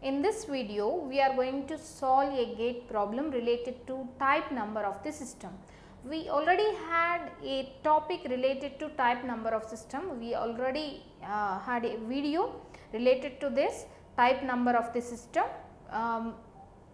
In this video, we are going to solve a gate problem related to type number of the system. We already had a topic related to type number of system. We already uh, had a video related to this type number of the system. Um,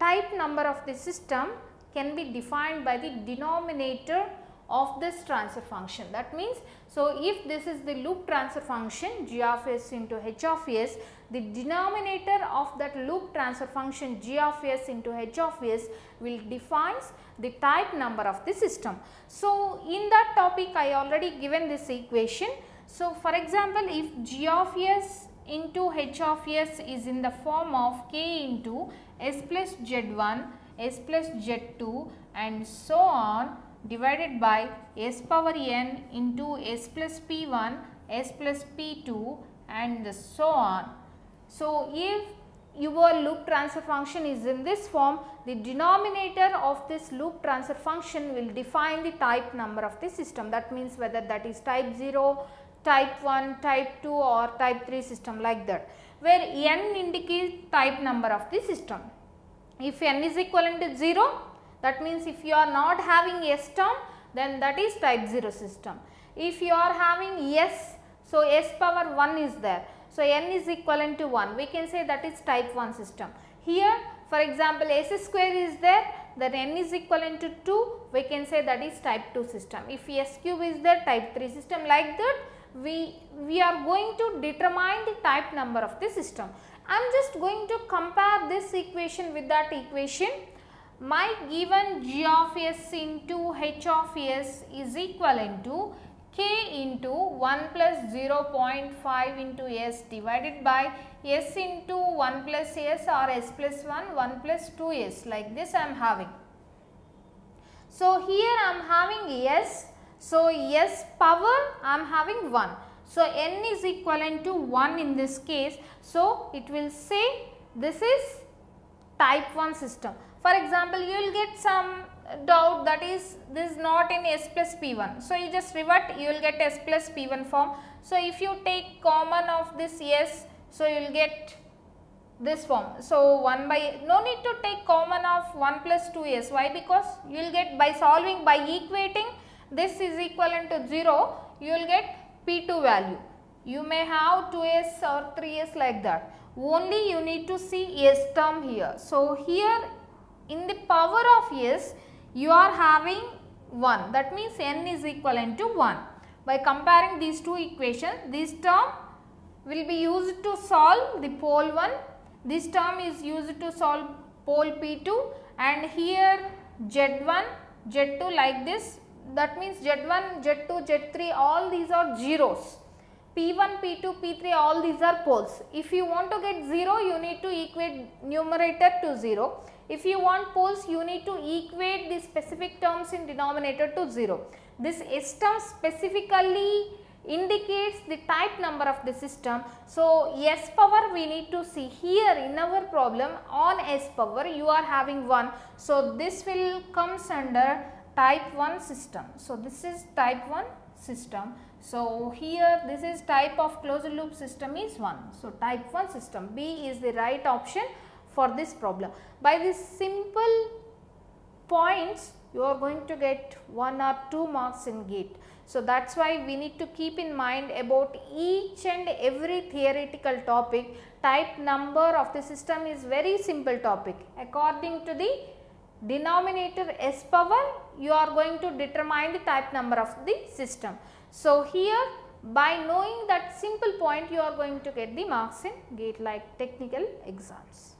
type number of the system can be defined by the denominator of this transfer function. That means, so if this is the loop transfer function g of s into h of s, the denominator of that loop transfer function g of s into h of s will defines the type number of the system. So, in that topic I already given this equation. So, for example, if g of s into h of s is in the form of k into s plus z1, s plus z2 and so on divided by s power n into s plus p1, s plus p2 and so on. So, if your loop transfer function is in this form, the denominator of this loop transfer function will define the type number of the system. That means whether that is type 0, type 1, type 2 or type 3 system like that, where n indicates type number of the system. If n is equivalent to 0, that means if you are not having S term, then that is type 0 system. If you are having S, so S power 1 is there. So, n is equivalent to 1, we can say that is type 1 system. Here for example, S square is there, then n is equivalent to 2, we can say that is type 2 system. If S cube is there, type 3 system like that, we, we are going to determine the type number of the system. I am just going to compare this equation with that equation. My given g of s into h of s is equivalent to k into 1 plus 0.5 into s divided by s into 1 plus s or s plus 1, 1 plus 2s like this I am having. So, here I am having s, so s power I am having 1. So, n is equivalent to 1 in this case. So, it will say this is type 1 system. For example, you will get some doubt that is this is not in S plus P1. So, you just revert you will get S plus P1 form. So, if you take common of this S, so you will get this form. So, 1 by no need to take common of 1 plus 2s. Why? Because you will get by solving by equating this is equivalent to 0, you will get P2 value. You may have 2s or 3s like that. Only you need to see s term here. So, here in the power of s you are having 1 that means n is equivalent to 1. By comparing these two equations this term will be used to solve the pole 1, this term is used to solve pole P2 and here Z1, Z2 like this that means Z1, Z2, Z3 all these are zeros. P1, P2, P3 all these are poles. If you want to get 0 you need to equate numerator to 0 if you want poles, you need to equate the specific terms in denominator to 0. This S term specifically indicates the type number of the system. So, S power we need to see here in our problem on S power you are having 1. So, this will comes under type 1 system. So, this is type 1 system. So, here this is type of closed loop system is 1. So, type 1 system B is the right option for this problem. By these simple points you are going to get 1 or 2 marks in gate. So, that is why we need to keep in mind about each and every theoretical topic type number of the system is very simple topic. According to the denominator s power you are going to determine the type number of the system. So, here by knowing that simple point you are going to get the marks in gate like technical exams.